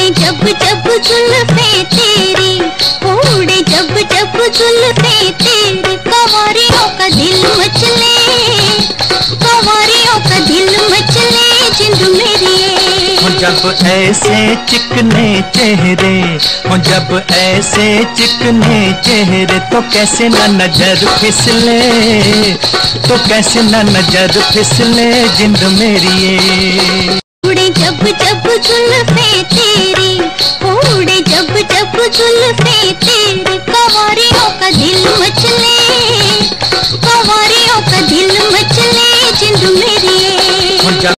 उड़े जब जब जुल्फे तेरी उड़े जब जब जुल्फे तेरी कवारियों का दिल मचले कवारियों का दिल मचले जिंद मेरी जब ऐसे चिकने चेहरे हो जब ऐसे चिकने चेहरे तो कैसे न नज़र फिसले तो कैसे न नज़र फिसले जिंद मेरी जब जब जुल्फे तेरी जब कवारियों का दिल मचले कवारियों का दिल मचले जिंद में